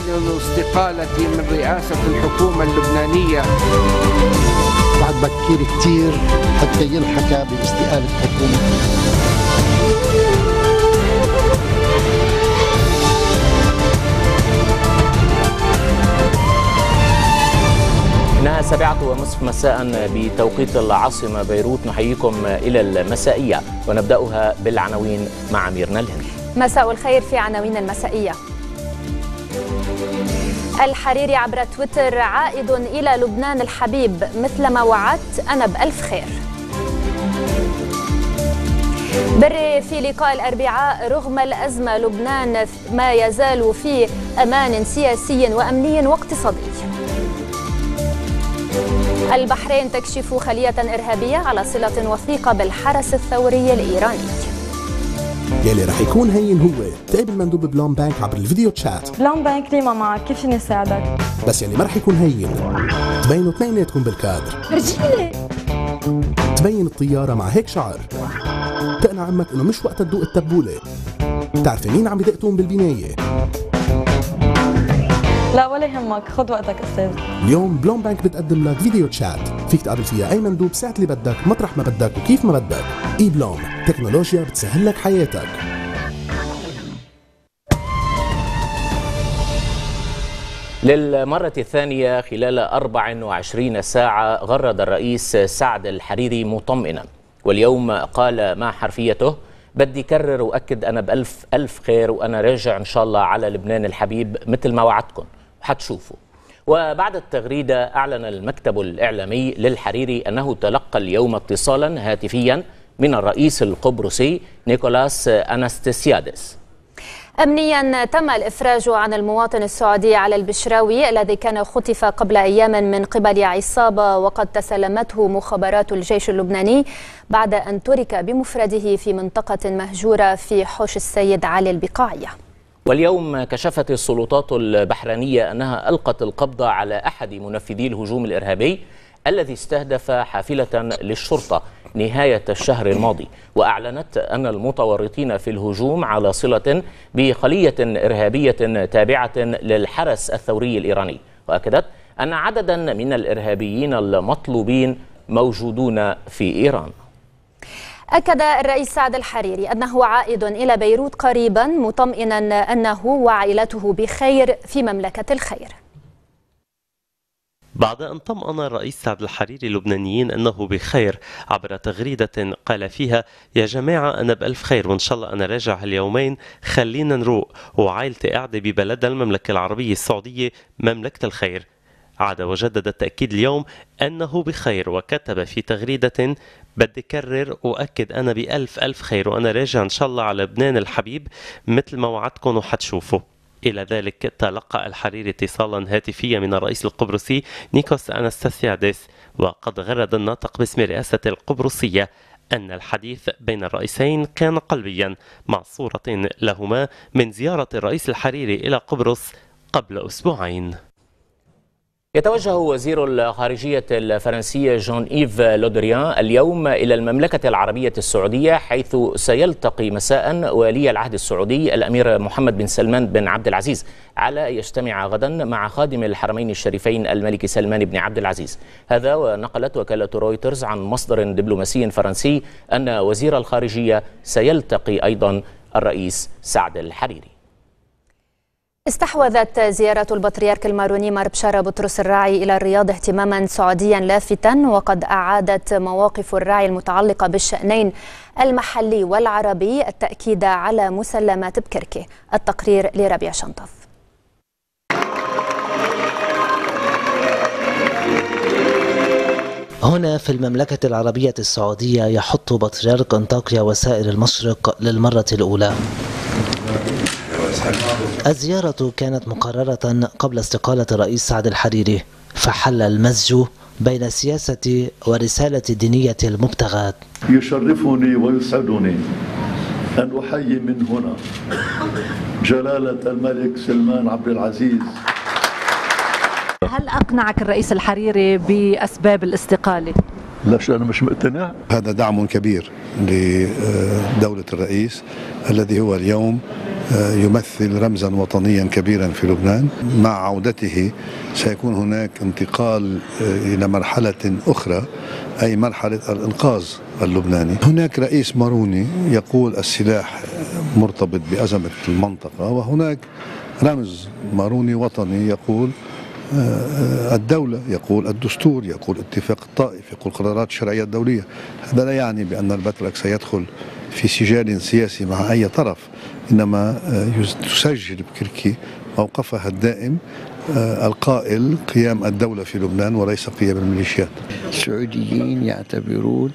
أعلن استقالتي من رئاسة الحكومة اللبنانية. بعد بكير كتير حتى ينحكى باستقالة الحكومة. إنها سبعة ونصف مساء بتوقيت العاصمة بيروت. نحييكم إلى المسائية ونبدأها بالعناوين مع أميرنا الهند. مساء الخير في عناوين المسائية. الحريري عبر تويتر عائد إلى لبنان الحبيب. مثل ما وعدت أنا بألف خير. بري في لقاء الأربعاء رغم الأزمة لبنان ما يزال في أمان سياسي وأمني واقتصادي. البحرين تكشف خلية إرهابية على صلة وثيقة بالحرس الثوري الإيراني. يلي رح يكون هين هو. تقابل مندوب بلوم بانك عبر ال video chat. بلوم بانك ليما معك كيف فيني ساعدك؟ بس يلي ما رح يكون هين. تبينوا اثنيناتكم بالكادر. فرجيني تبين الطيارة مع هيك شعر. تقنع عمك إنه مش وقت تدوق التبولة. بتعرفي مين عم يدقتهم بالبناية. لا ولا يهمك. خذ وقتك أستاذ. اليوم بلوم بانك بتقدم لك video chat. فيك تقابل فيها. أي مندوب ساعة اللي بدك مطرح ما بدك وكيف ما بدك. إي بلوم. تكنولوجيا بتسهل لك حياتك. للمرة الثانية خلال 24 ساعة غرد الرئيس سعد الحريري مطمئنا. واليوم قال مع حرفيته. بدي كرر وأكد أنا بألف ألف خير وأنا راجع إن شاء الله على لبنان الحبيب مثل ما وعدتكم. وحتشوفوا. وبعد التغريدة أعلن المكتب الإعلامي للحريري أنه تلقى اليوم اتصالا هاتفيا من الرئيس القبرصي نيكولاس أناستسيادس أمنيا تم الإفراج عن المواطن السعودي على البشراوي الذي كان خطف قبل أيام من قبل عصابة وقد تسلمته مخابرات الجيش اللبناني بعد أن ترك بمفرده في منطقة مهجورة في حوش السيد علي البقاعية. واليوم كشفت السلطات البحرينية أنها ألقت القبض على أحد منفذي الهجوم الإرهابي الذي استهدف حافلة للشرطة نهاية الشهر الماضي وأعلنت أن المتورطين في الهجوم على صلة بخلية إرهابية تابعة للحرس الثوري الإيراني وأكدت أن عددا من الإرهابيين المطلوبين موجودون في إيران. أكد الرئيس سعد الحريري أنه عائد إلى بيروت قريبا مطمئنا أنه وعائلته بخير في مملكة الخير. بعد أن طمأن الرئيس سعد الحريري اللبنانيين أنه بخير عبر تغريدة قال فيها يا جماعة أنا بألف خير وإن شاء الله أنا راجع هاليومين خلينا نروق. وعائلتي قاعدة ببلدها المملكة العربية السعودية مملكة الخير. عاد وجدد التأكيد اليوم أنه بخير وكتب في تغريدة بدي كرر وأكد أنا بألف ألف خير وأنا راجع إن شاء الله على لبنان الحبيب مثل ما وعدكم وحتشوفوا. إلى ذلك تلقى الحريري اتصالا هاتفيا من الرئيس القبرصي نيكوس أنستاسياديس وقد غرد الناطق باسم رئاسة القبرصية أن الحديث بين الرئيسين كان قلبيا مع صورة لهما من زيارة الرئيس الحريري إلى قبرص قبل أسبوعين. يتوجه وزير الخارجية الفرنسي جون إيف لودريان اليوم إلى المملكة العربية السعودية حيث سيلتقي مساء ولي العهد السعودي الأمير محمد بن سلمان بن عبد العزيز على يجتمع غدا مع خادم الحرمين الشريفين الملك سلمان بن عبد العزيز. هذا ونقلت وكالة رويترز عن مصدر دبلوماسي فرنسي أن وزير الخارجية سيلتقي أيضا الرئيس سعد الحريري. استحوذت زيارة البطريرك الماروني مار بشارة بطرس الراعي إلى الرياض اهتماما سعوديا لافتا وقد أعادت مواقف الراعي المتعلقة بالشأنين المحلي والعربي التأكيد على مسلمات بكركي التقرير لربيع شنطف. هنا في المملكة العربية السعودية يحط بطريرك أنطاكيا وسائر المشرق للمرة الأولى. الزيارة كانت مقررة قبل استقالة الرئيس سعد الحريري فحل المزج بين السياسة ورسالة الدينية المبتغاة. يشرفني ويسعدني أن أحيي من هنا جلالة الملك سلمان عبد العزيز. هل أقنعك الرئيس الحريري بأسباب الاستقالة؟ لا أنا مش مقتنع. هذا دعم كبير لدولة الرئيس الذي هو اليوم يمثل رمزا وطنيا كبيرا في لبنان. مع عودته سيكون هناك انتقال آه، إلى مرحلة أخرى أي مرحلة الإنقاذ اللبناني. هناك رئيس ماروني يقول السلاح مرتبط بأزمة المنطقة وهناك رمز ماروني وطني يقول آه، الدولة يقول الدستور يقول اتفاق الطائف يقول قرارات الشرعية الدولية. هذا لا يعني بأن البترك سيدخل في سجال سياسي مع أي طرف. إنما آه، تسجل بكركي موقفها الدائم آه، القائل قيام الدولة في لبنان وليس قيام الميليشيات. السعوديين يعتبرون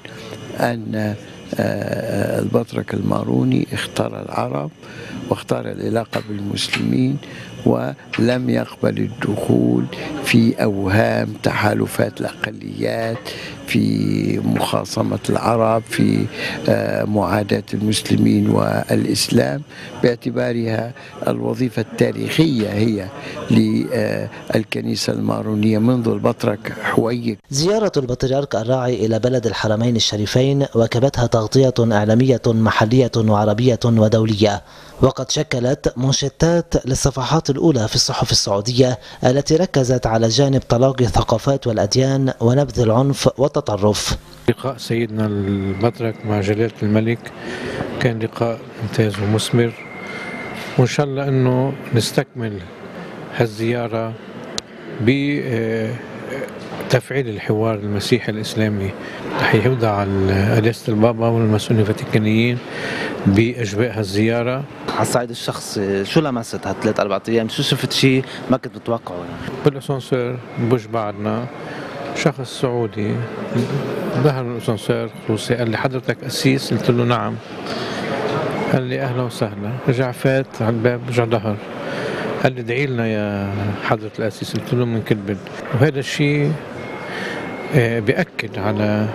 أن آه، البطرك الماروني اختار العرب واختار العلاقة بالمسلمين ولم يقبل الدخول في أوهام تحالفات الأقليات في مخاصمة العرب في آه، معاداة المسلمين والإسلام باعتبارها الوظيفة التاريخية هي للكنيسة المارونية منذ البطرك حويك زيارة البطريرك الراعي إلى بلد الحرمين الشريفين وكبتها تغطية إعلامية محلية وعربية ودولية. وقد شكلت منشطات للصفحات الأولى في الصحف السعودية التي ركزت على جانب تلاقي الثقافات والأديان ونبذ العنف والتطرف. لقاء سيدنا البطرك مع جلالة الملك. كان لقاء ممتاز ومثمر. وإن شاء الله أنه نستكمل هالزيارة بتفعيل الحوار المسيحي الإسلامي. رح يوضع قداسة البابا والمسؤولين الفاتيكانيين بأجواء هالزيارة. على الصعيد الشخصي شو لمست هالثلاث أربع أيام؟ شو شفت شيء ما كنت متوقعه يعني؟ بالأسانسير بوش بعدنا. شخص سعودي ظهر من الأسانسير خصوصي قال لي حضرتك أسيس؟ قلت له نعم. قال لي أهلا وسهلا. رجع فات على الباب رجع ظهر. قال لي ادعي لنا يا حضرة الأسيس. قلت له من كل بد وهذا الشيء آه، بيأكد على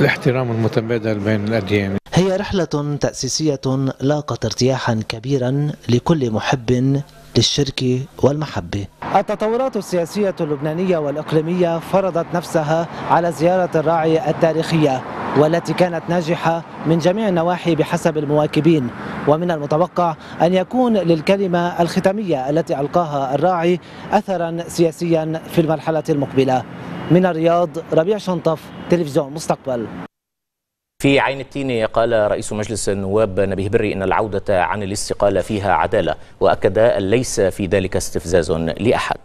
الاحترام المتبادل بين الأديان. هي رحلة تأسيسية لاقت ارتياحا كبيرا لكل محب للشرك والمحبة. التطورات السياسية اللبنانية والإقليمية فرضت نفسها على زيارة الراعي التاريخية والتي كانت ناجحة من جميع النواحي بحسب المواكبين ومن المتوقع أن يكون للكلمة الختامية التي ألقاها الراعي أثرا سياسيا في المرحلة المقبلة. من الرياض ربيع شنطف تلفزيون مستقبل. في عين التين قال رئيس مجلس النواب نبيه بري إن العودة عن الاستقالة فيها عدالة وأكد ليس في ذلك استفزاز لأحد.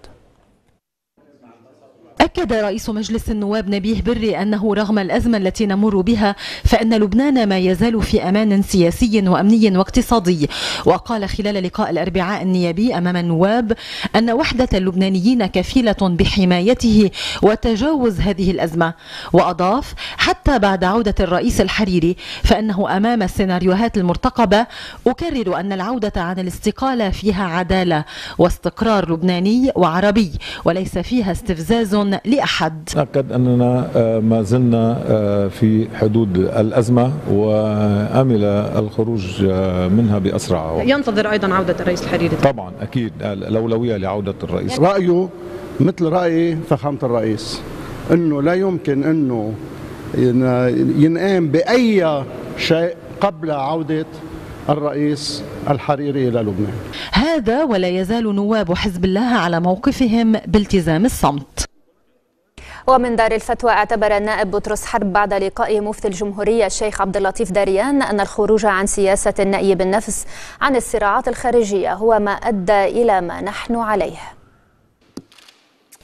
أكد رئيس مجلس النواب نبيه بري أنه رغم الأزمة التي نمر بها فإن لبنان ما يزال في أمان سياسي وأمني واقتصادي. وقال خلال لقاء الأربعاء النيابي أمام النواب أن وحدة اللبنانيين كفيلة بحمايته وتجاوز هذه الأزمة. وأضاف حتى بعد عودة الرئيس الحريري فإنه أمام السيناريوهات المرتقبة أكرر أن العودة عن الاستقالة فيها عدالة واستقرار لبناني وعربي وليس فيها استفزاز لأحد. أكد أننا آه، ما زلنا آه، في حدود الأزمة وأمل الخروج آه، منها بأسرع وقت. ينتظر أيضا عودة الرئيس الحريري. طبعا أكيد الأولوية لعودة الرئيس. رأيه مثل رأي فخامة الرئيس أنه لا يمكن أنه ينقام بأي شيء قبل عودة الرئيس الحريري إلى لبنان. هذا ولا يزال نواب حزب الله على موقفهم بالتزام الصمت. ومن دار الفتوى اعتبر النائب بطرس حرب بعد لقاء مفتي الجمهورية الشيخ عبد اللطيف داريان أن الخروج عن سياسة النأي بالنفس عن الصراعات الخارجية هو ما أدى إلى ما نحن عليه.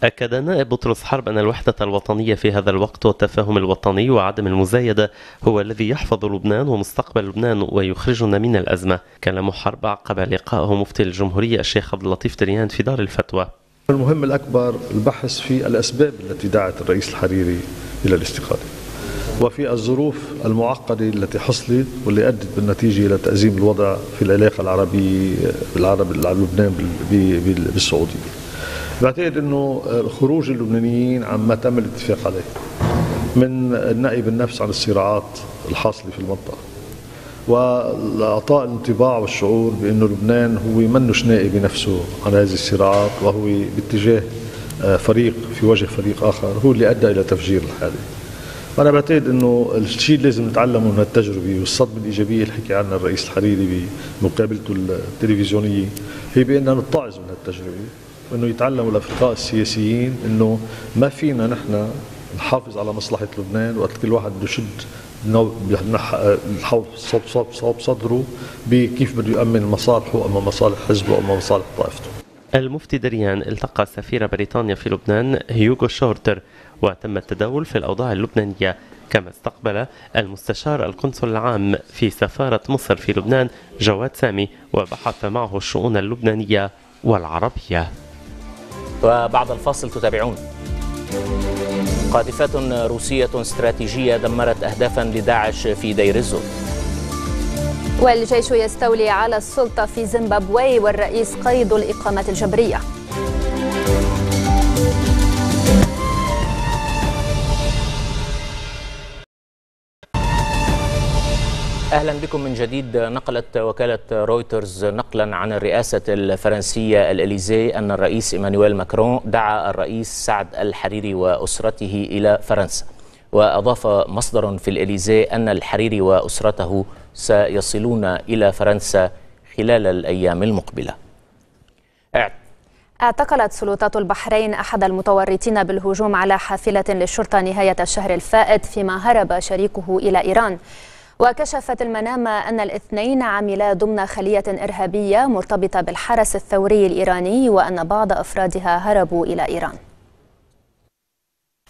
أكد نائب بطرس حرب أن الوحدة الوطنية في هذا الوقت والتفاهم الوطني وعدم المزايدة هو الذي يحفظ لبنان ومستقبل لبنان ويخرجنا من الأزمة. كلام حرب عقب لقائه مفتي الجمهورية الشيخ عبد اللطيف دريان في دار الفتوى. المهم الأكبر البحث في الأسباب التي دعت الرئيس الحريري إلى الاستقالة وفي الظروف المعقدة التي حصلت واللي أدت بالنتيجة إلى تأزيم الوضع في العلاقة العربية بالعرب لبنان بالسعودية. بعتقد أنه خروج اللبنانيين عما تم الاتفاق عليه من النأي بالنفس عن الصراعات الحاصلة في المنطقة. وأعطاء الانطباع والشعور بأنه لبنان هو منش نائي بنفسه عن هذه الصراعات وهو باتجاه آه، فريق في وجه فريق آخر هو اللي أدى إلى تفجير الحالة. وأنا بعتقد إنه الشيء اللي لازم نتعلمه من التجربه والصدمة الإيجابية اللي حكي عنها الرئيس الحريري بمقابلته التلفزيونية هي بأننا نتعظ من التجربه وإنه يتعلموا الافرقاء السياسيين إنه ما فينا نحن نحافظ على مصلحة لبنان وقت كل واحد بده يشد الحوض صوب صوب صوب صدره بكيف بده يامن مصالحه أما مصالح حزبه أما مصالح طائفته. المفتي دريان التقى سفير بريطانيا في لبنان هيوغو شورتر وتم التداول في الأوضاع اللبنانية كما استقبل المستشار القنصل العام في سفارة مصر في لبنان جواد سامي وبحث معه الشؤون اللبنانية والعربية وبعد الفاصل تتابعون قاذفات روسية استراتيجية دمرت أهدافا لداعش في دير الزور. والجيش يستولي على السلطة في زيمبابوي والرئيس قيد الإقامة الجبرية. أهلا بكم من جديد. نقلت وكالة رويترز نقلا عن الرئاسة الفرنسية الإليزي أن الرئيس إيمانويل ماكرون دعا الرئيس سعد الحريري وأسرته إلى فرنسا. وأضاف مصدر في الإليزي أن الحريري وأسرته سيصلون إلى فرنسا خلال الأيام المقبلة. اعتقلت سلطات البحرين أحد المتورطين بالهجوم على حافلة للشرطة نهاية الشهر الفائت فيما هرب شريكه إلى إيران. وكشفت المنامة أن الاثنين عملا ضمن خلية إرهابية مرتبطة بالحرس الثوري الإيراني وأن بعض أفرادها هربوا إلى إيران.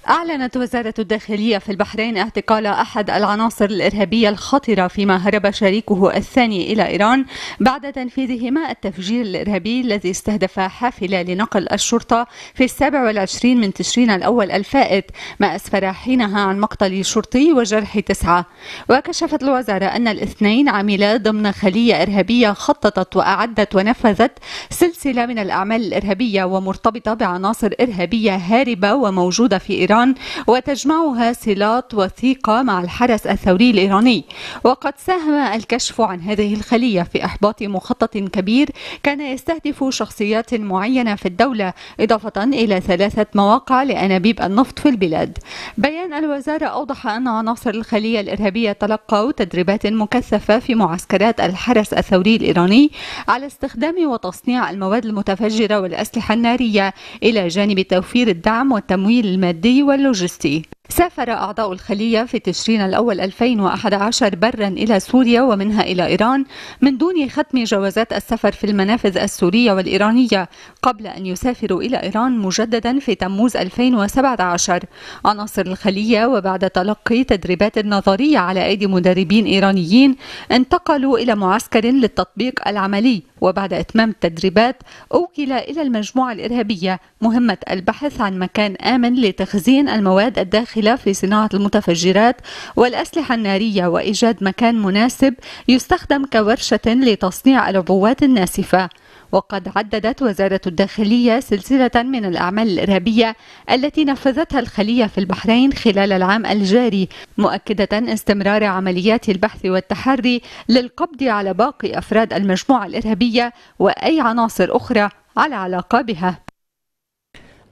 أعلنت وزارة الداخلية في البحرين اعتقال أحد العناصر الإرهابية الخطرة فيما هرب شريكه الثاني إلى إيران بعد تنفيذهما التفجير الإرهابي الذي استهدف حافلة لنقل الشرطة في السابع والعشرين من تشرين الأول الفائت ما أسفر حينها عن مقتل شرطي وجرح تسعة. وكشفت الوزارة أن الاثنين عملا ضمن خلية إرهابية خططت وأعدت ونفذت سلسلة من الأعمال الإرهابية ومرتبطة بعناصر إرهابية هاربة وموجودة في إيران. إيران وتجمعها صلات وثيقة مع الحرس الثوري الإيراني. وقد ساهم الكشف عن هذه الخلية في إحباط مخطط كبير كان يستهدف شخصيات معينة في الدولة إضافة إلى ثلاثة مواقع لأنابيب النفط في البلاد. بيان الوزارة أوضح أن عناصر الخلية الإرهابية تلقوا تدريبات مكثفة في معسكرات الحرس الثوري الإيراني على استخدام وتصنيع المواد المتفجرة والأسلحة النارية إلى جانب توفير الدعم والتمويل المادي واللوجستي سافر أعضاء الخلية في تشرين الأول 2011 برا إلى سوريا ومنها إلى إيران من دون ختم جوازات السفر في المنافذ السورية والإيرانية قبل أن يسافروا إلى إيران مجددا في تموز 2017 عناصر الخلية وبعد تلقي تدريبات نظرية على أيدي مدربين إيرانيين انتقلوا إلى معسكر للتطبيق العملي وبعد إتمام التدريبات أوكل إلى المجموعة الإرهابية مهمة البحث عن مكان آمن لتخزين المواد الداخلة في صناعة المتفجرات والأسلحة النارية وإيجاد مكان مناسب يستخدم كورشة لتصنيع العبوات الناسفة. وقد عددت وزارة الداخلية سلسلة من الأعمال الإرهابية التي نفذتها الخلية في البحرين خلال العام الجاري مؤكدة استمرار عمليات البحث والتحري للقبض على باقي أفراد المجموعة الإرهابية وأي عناصر أخرى على علاقة بها.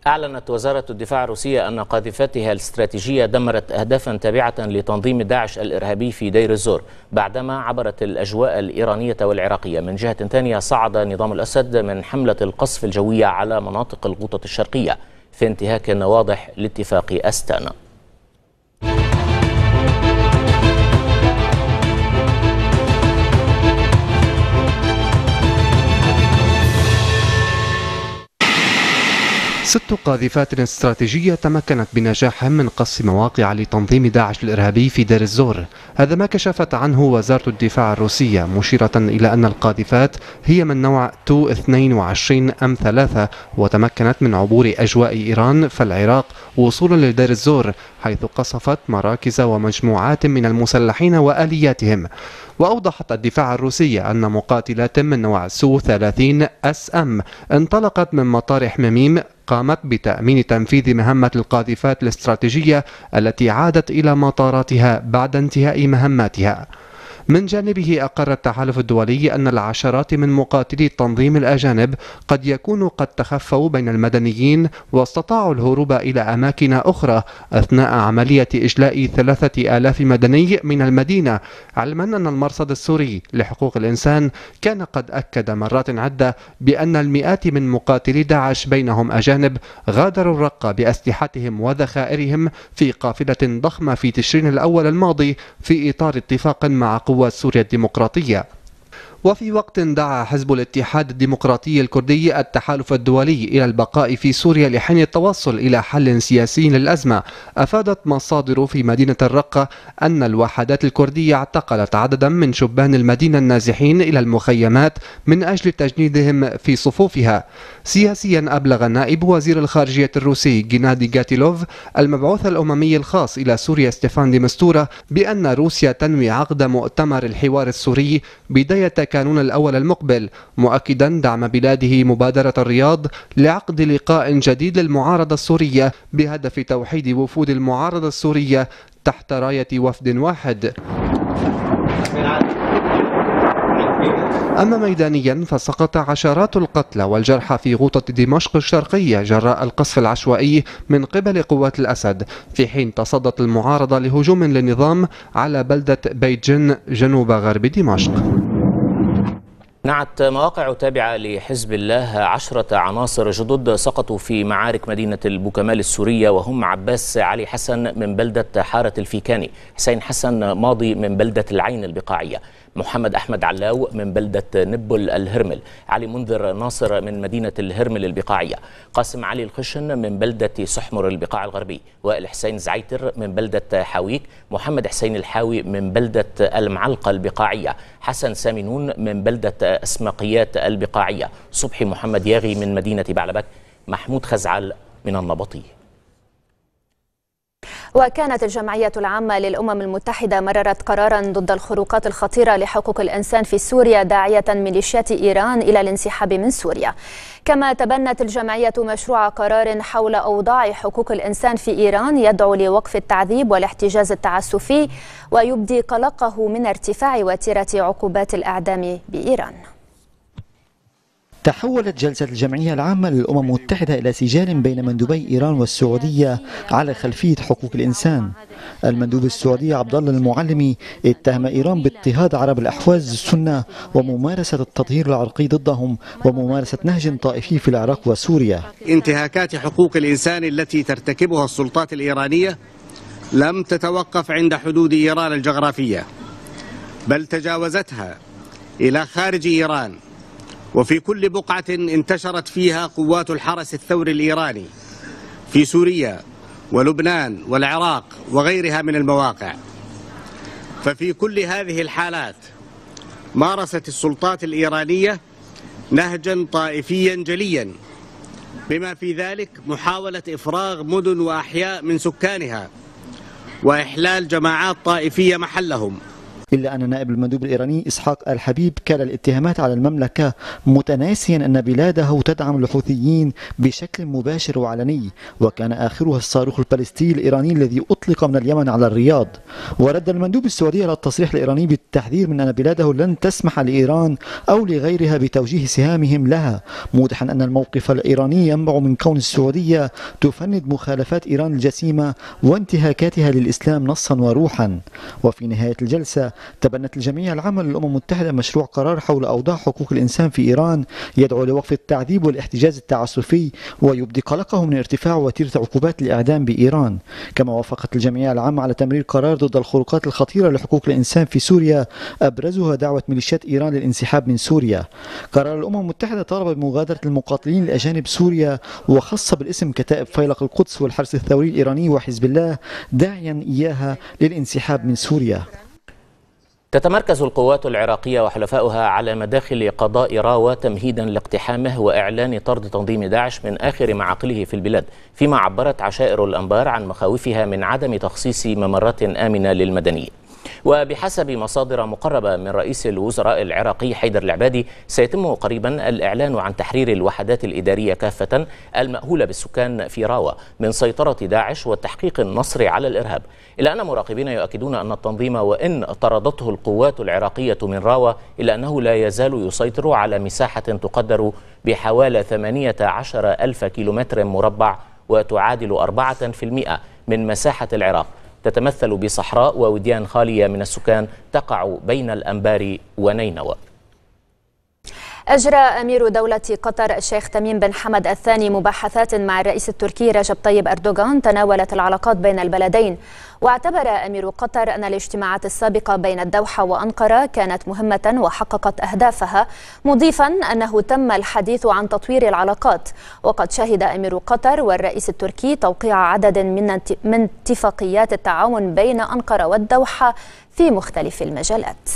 أعلنت وزارة الدفاع الروسية أن قاذفاتها الاستراتيجية دمرت أهدافا تابعة لتنظيم داعش الإرهابي في دير الزور بعدما عبرت الأجواء الإيرانية والعراقية. من جهة ثانية صعد نظام الأسد من حملة القصف الجوية على مناطق الغوطة الشرقية في انتهاك واضح لاتفاق أستانا. ست قاذفات استراتيجية تمكنت بنجاح من قص مواقع لتنظيم داعش الإرهابي في دير الزور. هذا ما كشفت عنه وزارة الدفاع الروسية مشيرة إلى أن القاذفات هي من نوع تو 22 أم 3 وتمكنت من عبور أجواء إيران فالعراق وصولا لدير الزور حيث قصفت مراكز ومجموعات من المسلحين وآلياتهم. وأوضحت الدفاع الروسي أن مقاتلات من نوع سو 30 أس أم انطلقت من مطار حميميم قامت بتأمين تنفيذ مهمة القاذفات الاستراتيجية التي عادت إلى مطاراتها بعد انتهاء مهماتها. من جانبه أقر التحالف الدولي أن العشرات من مقاتلي التنظيم الأجانب قد يكونوا قد تخفوا بين المدنيين واستطاعوا الهروب إلى أماكن أخرى أثناء عملية إجلاء ثلاثة آلاف مدني من المدينة علما أن المرصد السوري لحقوق الإنسان كان قد أكد مرات عدة بأن المئات من مقاتلي داعش بينهم أجانب غادروا الرقة بأسلحتهم وذخائرهم في قافلة ضخمة في تشرين الأول الماضي في إطار اتفاق مع قوات سوريا الديمقراطية. وفي وقت دعا حزب الاتحاد الديمقراطي الكردي التحالف الدولي إلى البقاء في سوريا لحين التوصل إلى حل سياسي للأزمة. أفادت مصادر في مدينة الرقة أن الوحدات الكردية اعتقلت عددا من شبان المدينة النازحين إلى المخيمات من أجل تجنيدهم في صفوفها. سياسيا أبلغ نائب وزير الخارجية الروسي جينادي جاتيلوف المبعوث الأممي الخاص إلى سوريا ستيفان ديمستورا بأن روسيا تنوي عقد مؤتمر الحوار السوري بداية كانون الأول المقبل مؤكدا دعم بلاده مبادرة الرياض لعقد لقاء جديد للمعارضة السورية بهدف توحيد وفود المعارضة السورية تحت راية وفد واحد. أما ميدانيا فسقط عشرات القتلى والجرحى في غوطة دمشق الشرقية جراء القصف العشوائي من قبل قوات الأسد في حين تصدت المعارضة لهجوم للنظام على بلدة بيتجن جنوب غرب دمشق. نعت مواقع تابعة لحزب الله عشرة عناصر جدد سقطوا في معارك مدينة البوكمال السورية وهم عباس علي حسن من بلدة حارة الفيكاني حسين حسن ماضي من بلدة العين البقاعية. محمد أحمد علاو من بلدة نبل الهرمل. علي منذر ناصر من مدينة الهرمل البقاعية. قاسم علي الخشن من بلدة سحمر البقاع الغربي. وائل حسين زعيتر من بلدة حاويك. محمد حسين الحاوي من بلدة المعلقة البقاعية. حسن سامي نون من بلدة أسمقيات البقاعية. صبحي محمد ياغي من مدينة بعلبك. محمود خزعل من النبطي. وكانت الجمعية العامة للأمم المتحدة مررت قرارا ضد الخروقات الخطيرة لحقوق الإنسان في سوريا داعية ميليشيات إيران إلى الانسحاب من سوريا. كما تبنت الجمعية مشروع قرار حول أوضاع حقوق الإنسان في إيران يدعو لوقف التعذيب والاحتجاز التعسفي ويبدي قلقه من ارتفاع وتيرة عقوبات الإعدام بإيران. تحولت جلسة الجمعية العامة للأمم المتحدة إلى سجال بين مندوبي إيران والسعودية على خلفية حقوق الإنسان. المندوب السعودي عبد الله المعلمي اتهم إيران باضطهاد عرب الأحواز السنة وممارسة التطهير العرقي ضدهم وممارسة نهج طائفي في العراق وسوريا. انتهاكات حقوق الإنسان التي ترتكبها السلطات الإيرانية لم تتوقف عند حدود إيران الجغرافية بل تجاوزتها إلى خارج إيران وفي كل بقعة انتشرت فيها قوات الحرس الثوري الإيراني في سوريا ولبنان والعراق وغيرها من المواقع. ففي كل هذه الحالات مارست السلطات الإيرانية نهجا طائفيا جليا بما في ذلك محاولة إفراغ مدن وأحياء من سكانها وإحلال جماعات طائفية محلهم. إلا أن نائب المندوب الإيراني إسحاق الحبيب كان الاتهامات على المملكة متناسيا أن بلاده تدعم الحوثيين بشكل مباشر وعلني وكان آخرها الصاروخ البالستي الإيراني الذي أطلق من اليمن على الرياض. ورد المندوب السعودي على التصريح الإيراني بالتحذير من أن بلاده لن تسمح لإيران أو لغيرها بتوجيه سهامهم لها موضحا أن الموقف الإيراني ينبع من كون السعودية تفند مخالفات إيران الجسيمة وانتهاكاتها للإسلام نصا وروحا. وفي نهاية الجلسة تبنت الجمعية العامة للأمم المتحدة مشروع قرار حول أوضاع حقوق الإنسان في إيران يدعو لوقف التعذيب والاحتجاز التعسفي ويبدي قلقه من ارتفاع وتيرة عقوبات الإعدام بإيران. كما وافقت الجمعية العامة على تمرير قرار ضد الخروقات الخطيرة لحقوق الإنسان في سوريا أبرزها دعوة ميليشيات إيران للانسحاب من سوريا. قرار الأمم المتحدة طالب بمغادرة المقاتلين الأجانب سوريا وخص بالاسم كتائب فيلق القدس والحرس الثوري الإيراني وحزب الله داعيا إياها للانسحاب من سوريا. تتمركز القوات العراقية وحلفاؤها على مداخل قضاء راوة تمهيدا لاقتحامه وإعلان طرد تنظيم داعش من آخر معاقله في البلاد فيما عبرت عشائر الأنبار عن مخاوفها من عدم تخصيص ممرات آمنة للمدنيين. وبحسب مصادر مقربة من رئيس الوزراء العراقي حيدر العبادي سيتم قريبا الإعلان عن تحرير الوحدات الإدارية كافة المأهولة بالسكان في راوة من سيطرة داعش والتحقيق النصر على الإرهاب. إلا أن مراقبين يؤكدون أن التنظيم وإن طردته القوات العراقية من راوة إلا أنه لا يزال يسيطر على مساحة تقدر بحوالي 18 ألف كيلومتر مربع وتعادل 4% من مساحة العراق. تتمثل بصحراء ووديان خالية من السكان تقع بين الأنبار ونينوى. أجرى أمير دولة قطر الشيخ تميم بن حمد الثاني مباحثات مع الرئيس التركي رجب طيب أردوغان تناولت العلاقات بين البلدين. واعتبر أمير قطر أن الاجتماعات السابقة بين الدوحة وأنقرة كانت مهمة وحققت أهدافها مضيفا أنه تم الحديث عن تطوير العلاقات. وقد شهد أمير قطر والرئيس التركي توقيع عدد من اتفاقيات التعاون بين أنقرة والدوحة في مختلف المجالات.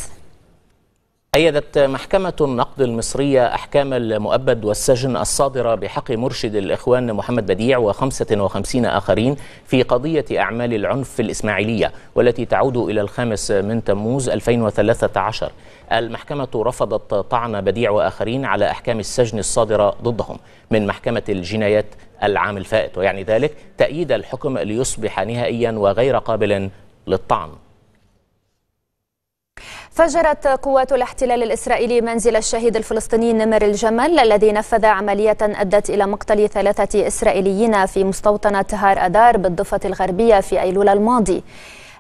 أيدت محكمة النقد المصرية أحكام المؤبد والسجن الصادرة بحق مرشد الإخوان محمد بديع و55 آخرين في قضية أعمال العنف في الإسماعيلية والتي تعود إلى الخامس من تموز 2013 المحكمة رفضت طعن بديع وآخرين على أحكام السجن الصادرة ضدهم من محكمة الجنايات العام الفائت ويعني ذلك تأييد الحكم ليصبح نهائيا وغير قابل للطعن. فجرت قوات الاحتلال الإسرائيلي منزل الشهيد الفلسطيني نمر الجمل الذي نفذ عملية أدت إلى مقتل ثلاثة إسرائيليين في مستوطنة هار أدار بالضفة الغربية في أيلول الماضي.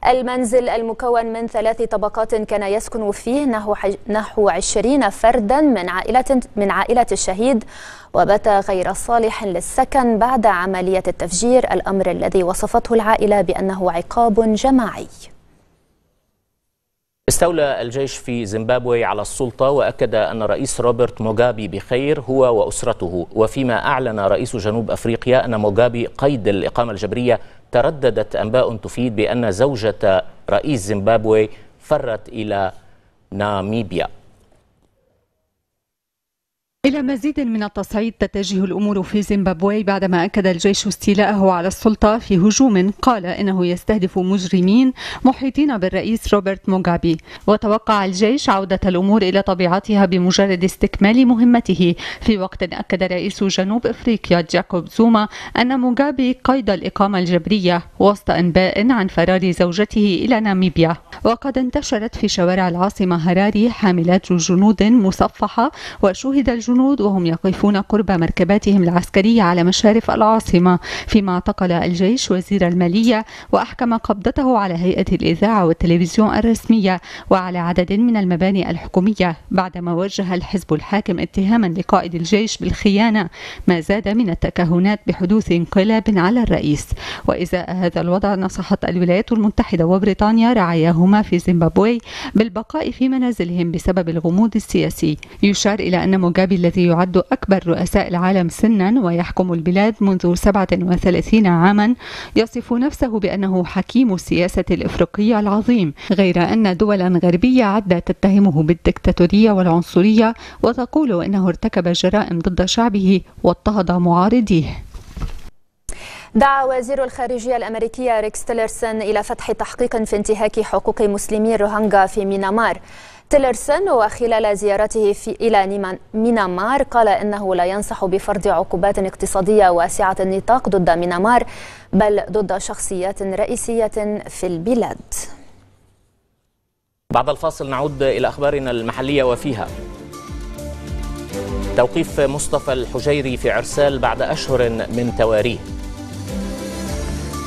المنزل المكون من ثلاث طبقات كان يسكن فيه نحو نحو 20 فردا من عائلة من عائلة الشهيد وبات غير صالح للسكن بعد عملية التفجير الأمر الذي وصفته العائلة بأنه عقاب جماعي. استولى الجيش في زيمبابوي على السلطة وأكد أن الرئيس روبرت موغابي بخير هو وأسرته. وفيما أعلن رئيس جنوب أفريقيا أن موغابي قيد الإقامة الجبرية ترددت أنباء تفيد بأن زوجة رئيس زيمبابوي فرت إلى ناميبيا. إلى مزيد من التصعيد تتجه الأمور في زيمبابوي بعدما أكد الجيش استيلاءه على السلطة في هجوم قال إنه يستهدف مجرمين محيطين بالرئيس روبرت موغابي. وتوقع الجيش عودة الأمور إلى طبيعتها بمجرد استكمال مهمته. في وقت أكد رئيس جنوب إفريقيا جاكوب زوما أن موغابي قيد الإقامة الجبرية وسط أنباء عن فرار زوجته إلى ناميبيا. وقد انتشرت في شوارع العاصمة هراري حاملات جنود مصفحة وشهد الجنود الجنود وهم يقفون قرب مركباتهم العسكرية على مشارف العاصمة فيما اعتقل الجيش وزير المالية وأحكم قبضته على هيئة الإذاعة والتلفزيون الرسمية وعلى عدد من المباني الحكومية. بعدما وجه الحزب الحاكم اتهاما لقائد الجيش بالخيانة ما زاد من التكهنات بحدوث انقلاب على الرئيس. وإزاء هذا الوضع نصحت الولايات المتحدة وبريطانيا رعاياهما في زيمبابوي بالبقاء في منازلهم بسبب الغموض السياسي. يشار إلى أن موغابي الذي يعد أكبر رؤساء العالم سنا ويحكم البلاد منذ 37 عاما يصف نفسه بأنه حكيم السياسة الإفريقية العظيم غير أن دولا غربية عدة تتهمه بالدكتاتورية والعنصرية وتقول إنه ارتكب جرائم ضد شعبه واضطهد معارضيه. دعا وزير الخارجية الأمريكية ريكس تيلرسون إلى فتح تحقيق في انتهاك حقوق مسلمي روهانجا في مينامار تيلرسون وخلال زيارته في إلى مينامار قال إنه لا ينصح بفرض عقوبات اقتصادية واسعة النطاق ضد مينامار بل ضد شخصيات رئيسية في البلاد. بعد الفاصل نعود إلى أخبارنا المحلية وفيها. توقيف مصطفى الحجيري في عرسال بعد أشهر من تواريه.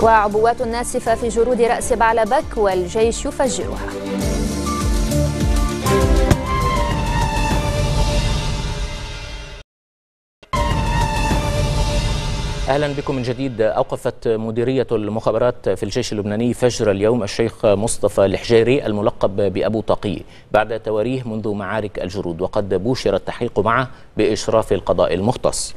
وعبوات ناسفة في جرود رأس بعلبك والجيش يفجرها. أهلا بكم من جديد. أوقفت مديرية المخابرات في الجيش اللبناني فجر اليوم الشيخ مصطفى الحجيري الملقب بأبو طاقي بعد تواريه منذ معارك الجرود وقد بوشر التحقيق معه بإشراف القضاء المختص.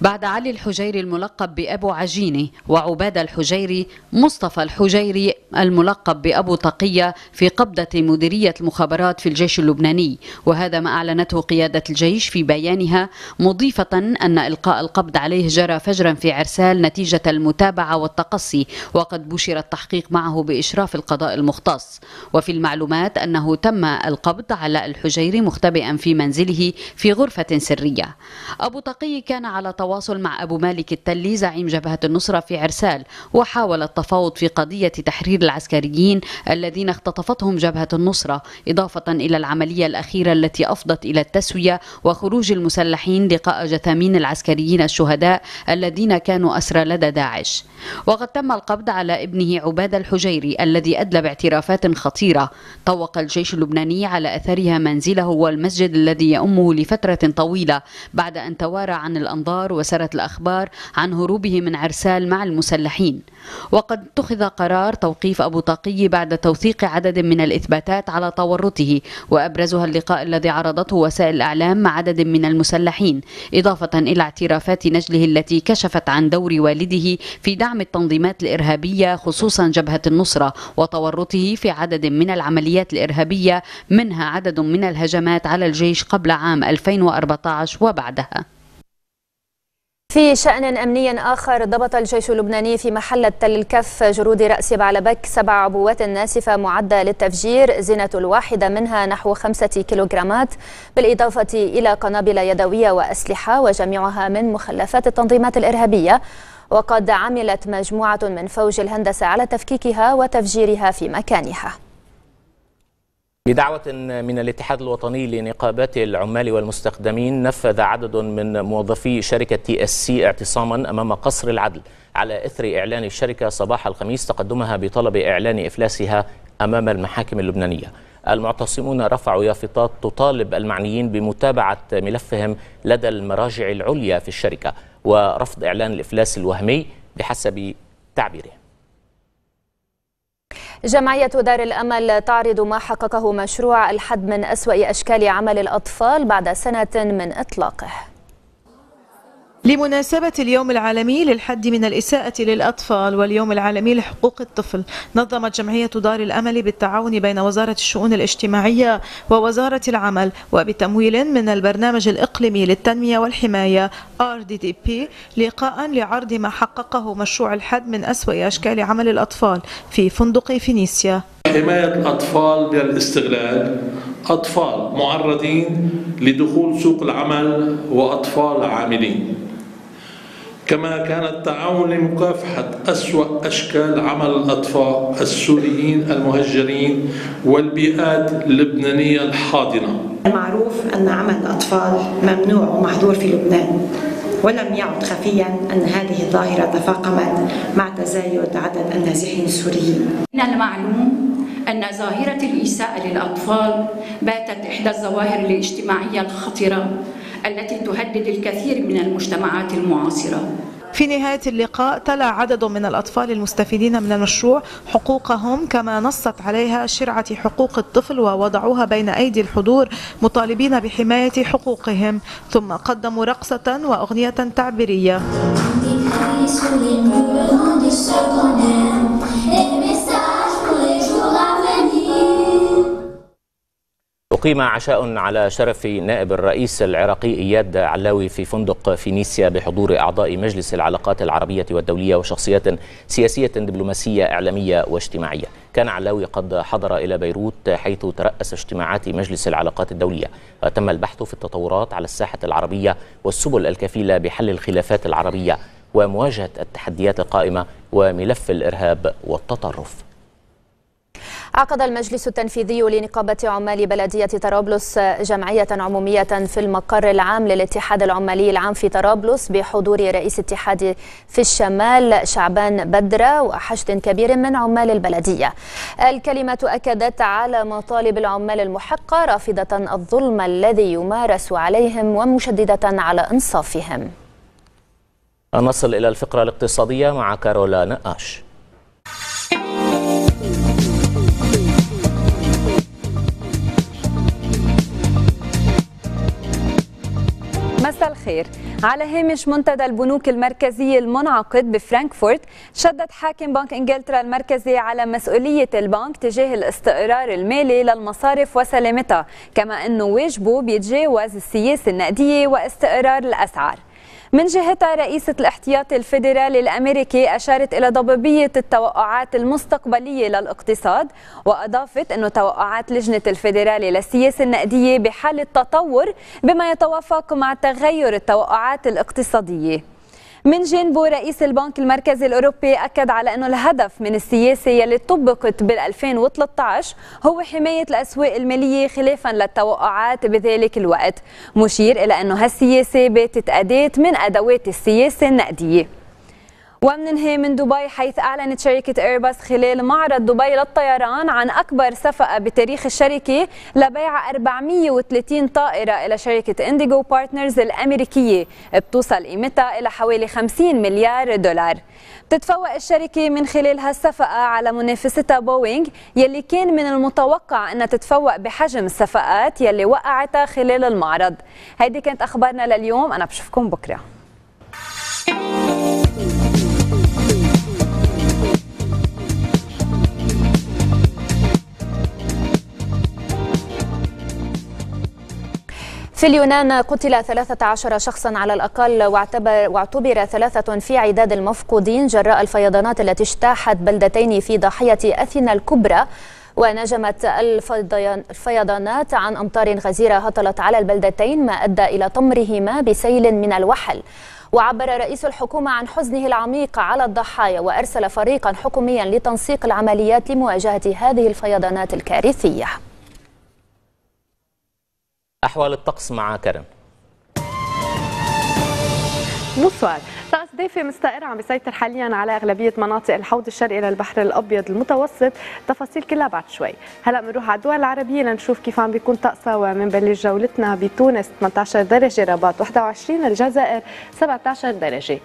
بعد علي الحجيري الملقب بأبو عجينة وعباد الحجيري مصطفى الحجيري الملقب بأبو تقية في قبضة مديرية المخابرات في الجيش اللبناني. وهذا ما أعلنته قيادة الجيش في بيانها مضيفة أن إلقاء القبض عليه جرى فجرا في عرسال نتيجة المتابعة والتقصي وقد بشر التحقيق معه بإشراف القضاء المختص. وفي المعلومات أنه تم القبض على الحجيري مختبئا في منزله في غرفة سرية. أبو تقي كان على تواصل مع أبو مالك التلي زعيم جبهة النصرة في عرسال وحاول التفاوض في قضية تحرير العسكريين الذين اختطفتهم جبهة النصرة إضافة إلى العملية الأخيرة التي أفضت إلى التسوية وخروج المسلحين لقاء جثامين العسكريين الشهداء الذين كانوا أسرى لدى داعش. وقد تم القبض على ابنه عباد الحجيري الذي أدلى باعترافات خطيرة. طوق الجيش اللبناني على أثرها منزله والمسجد الذي يأمه لفترة طويلة بعد أن توارى عن الأنظار وسرت الأخبار عن هروبه من عرسال مع المسلحين. وقد اتخذ قرار توقيف أبو طاقي بعد توثيق عدد من الإثباتات على تورطه وأبرزها اللقاء الذي عرضته وسائل الإعلام مع عدد من المسلحين إضافة إلى اعترافات نجله التي كشفت عن دور والده في دعم التنظيمات الإرهابية خصوصا جبهة النصرة وتورطه في عدد من العمليات الإرهابية منها عدد من الهجمات على الجيش قبل عام 2014 وبعدها. في شأن أمني آخر ضبط الجيش اللبناني في محلة تل الكف جرود رأس بعلبك سبع عبوات ناسفة معدة للتفجير زنة الواحدة منها نحو خمسة كيلوغرامات بالإضافة إلى قنابل يدوية وأسلحة وجميعها من مخلفات التنظيمات الإرهابية. وقد عملت مجموعة من فوج الهندسة على تفكيكها وتفجيرها في مكانها. بدعوة من الاتحاد الوطني لنقابات العمال والمستخدمين نفذ عدد من موظفي شركة TSC اعتصاما أمام قصر العدل على إثر إعلان الشركة صباح الخميس تقدمها بطلب إعلان إفلاسها أمام المحاكم اللبنانية. المعتصمون رفعوا يافطات تطالب المعنيين بمتابعة ملفهم لدى المراجع العليا في الشركة ورفض إعلان الإفلاس الوهمي بحسب تعبيره جمعية دار الأمل تعرض ما حققه مشروع الحد من أسوأ أشكال عمل الأطفال بعد سنة من إطلاقه. لمناسبة اليوم العالمي للحد من الإساءة للأطفال واليوم العالمي لحقوق الطفل نظمت جمعية دار الأمل بالتعاون بين وزارة الشؤون الاجتماعية ووزارة العمل وبتمويل من البرنامج الإقليمي للتنمية والحماية RDDP لقاء لعرض ما حققه مشروع الحد من أسوأ أشكال عمل الأطفال في فندق فينيسيا. حماية الأطفال من الاستغلال أطفال معرضين لدخول سوق العمل وأطفال عاملين. كما كان التعاون لمكافحة أسوأ أشكال عمل الأطفال السوريين المهجرين والبيئات اللبنانية الحاضنة. معروف أن عمل الأطفال ممنوع ومحظور في لبنان ولم يعد خفيا أن هذه الظاهرة تفاقمت مع تزايد عدد النازحين السوريين. من المعلوم أن ظاهرة الإساءة للأطفال باتت إحدى الظواهر الاجتماعية الخطرة التي تهدد الكثير من المجتمعات المعاصرة. في نهاية اللقاء تلا عدد من الأطفال المستفيدين من المشروع حقوقهم كما نصت عليها شرعة حقوق الطفل ووضعوها بين أيدي الحضور مطالبين بحماية حقوقهم. ثم قدموا رقصة وأغنية تعبيرية. أقيم عشاء على شرف نائب الرئيس العراقي إياد علاوي في فندق فينيسيا بحضور أعضاء مجلس العلاقات العربية والدولية وشخصيات سياسية دبلوماسية إعلامية واجتماعية. كان علاوي قد حضر إلى بيروت حيث ترأس اجتماعات مجلس العلاقات الدولية. وتم البحث في التطورات على الساحة العربية والسبل الكفيلة بحل الخلافات العربية ومواجهة التحديات القائمة وملف الإرهاب والتطرف. عقد المجلس التنفيذي لنقابة عمال بلدية طرابلس جمعية عمومية في المقر العام للاتحاد العمالي العام في طرابلس بحضور رئيس اتحاد في الشمال شعبان بدرة وحشد كبير من عمال البلدية. الكلمة أكدت على مطالب العمال المحقة رافضة الظلم الذي يمارس عليهم ومشددة على إنصافهم. نصل إلى الفقرة الاقتصادية مع كارولا نقاش مساء الخير. على هامش منتدى البنوك المركزية المنعقد بفرانكفورت شدد حاكم بنك إنجلترا المركزي على مسؤولية البنك تجاه الاستقرار المالي للمصارف وسلامتها كما أنه واجبه بيتجاوز السياسة النقدية واستقرار الأسعار. من جهتها رئيسة الاحتياطي الفيدرالي الأمريكي أشارت إلى ضبابية التوقعات المستقبلية للاقتصاد وأضافت أن توقعات لجنة الفيدرالي للسياسة النقدية بحالة تطور بما يتوافق مع تغير التوقعات الاقتصادية. من جانبه رئيس البنك المركزي الأوروبي أكد على أنه الهدف من السياسة يلي طبقت بال 2013 هو حماية الأسواق المالية خلافا للتوقعات بذلك الوقت مشير إلى أنه هالسياسة باتت أداة من أدوات السياسة النقدية. ومننهي من دبي حيث أعلنت شركة إيرباص خلال معرض دبي للطيران عن أكبر صفقة بتاريخ الشركة لبيع 430 طائرة إلى شركة إنديغو بارتنرز الأمريكية بتوصل قيمتها إلى حوالي 50 مليار دولار. بتتفوق الشركة من خلال هالصفقة على منافستها بوينغ يلي كان من المتوقع أنها تتفوق بحجم الصفقات يلي وقعتها خلال المعرض. هيدي كانت أخبارنا لليوم أنا بشوفكم بكرة. في اليونان قتل 13 شخصا على الأقل واعتبر, واعتبر ثلاثة في عداد المفقودين جراء الفيضانات التي اجتاحت بلدتين في ضاحية أثينا الكبرى. ونجمت الفيضانات عن أمطار غزيرة هطلت على البلدتين ما أدى إلى طمرهما بسيل من الوحل. وعبر رئيس الحكومة عن حزنه العميق على الضحايا وأرسل فريقا حكوميا لتنسيق العمليات لمواجهة هذه الفيضانات الكارثية. أحوال الطقس مع كرم. بونسوار طقس دافي مستقر عم بيسيطر حاليا على أغلبية مناطق الحوض الشرقي للبحر الأبيض المتوسط. تفاصيل كلها بعد شوي. هلأ بنروح على الدول العربية لنشوف كيف عم بيكون طقسها ومنبلش جولتنا بتونس. 18 درجة رباط 21 الجزائر 17 درجة.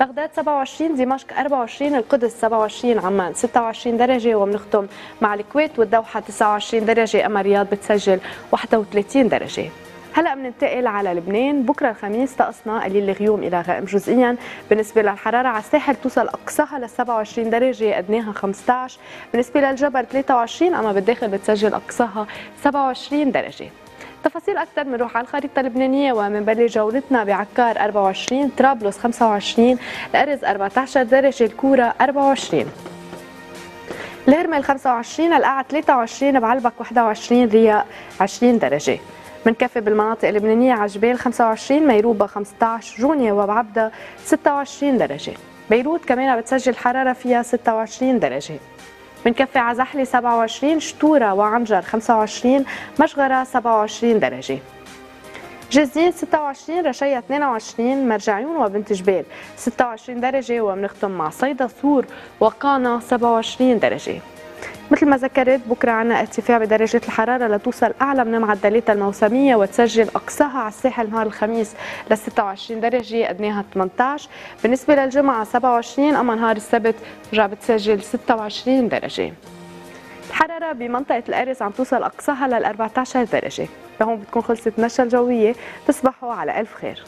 بغداد 27 دمشق 24 القدس 27 عمان 26 درجة وبنختم مع الكويت والدوحة 29 درجة أما الرياض بتسجل 31 درجة. هلا بننتقل على لبنان. بكرة الخميس طقسنا قليل الغيوم إلى غائم جزئيا. بالنسبة للحرارة على الساحل توصل أقصاها ل 27 درجة أدناها 15 بالنسبة للجبل 23 أما بالداخل بتسجل أقصاها 27 درجة. تفاصيل أكثر بنروح على الخريطة اللبنانية ومنبلش جولتنا بعكار 24 طرابلس 25 الأرز 14 درجة الكورة 24 الهرمل 25 القعد 23 بعلبك 21 رياء 20 درجة. منكفي بالمناطق اللبنانية عجبال 25 ميروبة 15 جونيا وبعبدة 26 درجة. بيروت كمان بتسجل حرارة فيها 26 درجة. بنكفي على زحلة 27 شتورة وعنجر 25 مشغرة 27 درجة. جزين 26 رشية 22 مرجعيون وبنت جبال 26 درجة وبنختم مع صيدا صور وقانا 27 درجة. مثل ما ذكرت بكرة عنا ارتفاع بدرجة الحرارة لتوصل أعلى من معدلاتها الموسمية وتسجل أقصاها على الساحل نهار الخميس ل 26 درجة أدناها 18 بالنسبة للجمعة 27 أما نهار السبت رجع بتسجل 26 درجة. الحرارة بمنطقة الأرز عم توصل أقصاها لل 14 درجة. لهون بتكون خلصت النشرة الجوية تصبحوا على ألف خير.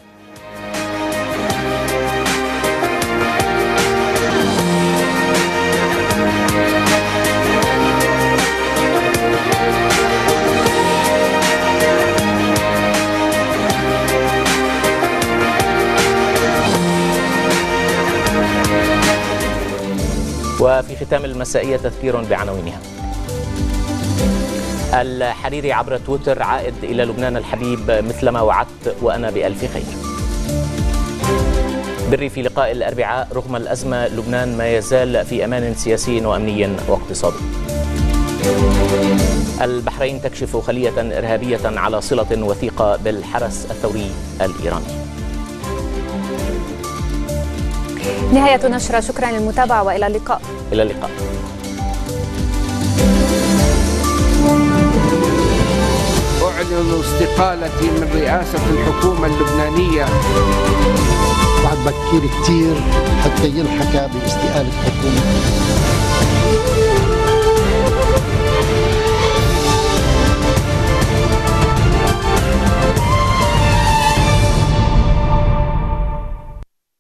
وفي ختام المسائية تذكير بعناوينها. الحريري عبر تويتر عائد إلى لبنان الحبيب مثلما وعدت وأنا بألف خير. بري في لقاء الأربعاء رغم الأزمة لبنان ما يزال في أمان سياسي وأمني واقتصادي. البحرين تكشف خلية إرهابية على صلة وثيقة بالحرس الثوري الإيراني. نهاية نشرة شكرا للمتابعة وإلى اللقاء. إلى اللقاء. أعلن استقالتي من رئاسة الحكومة اللبنانية. بعد بكير كتير حتى ينحكى باستقالة حكومة